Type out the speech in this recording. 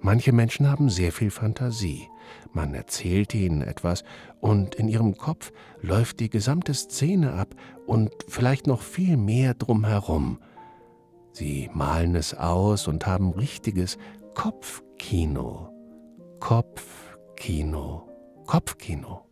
Manche Menschen haben sehr viel Fantasie. Man erzählt ihnen etwas und in ihrem Kopf läuft die gesamte Szene ab und vielleicht noch viel mehr drumherum. Sie malen es aus und haben richtiges Kopfkino. Kopfkino. Kopfkino.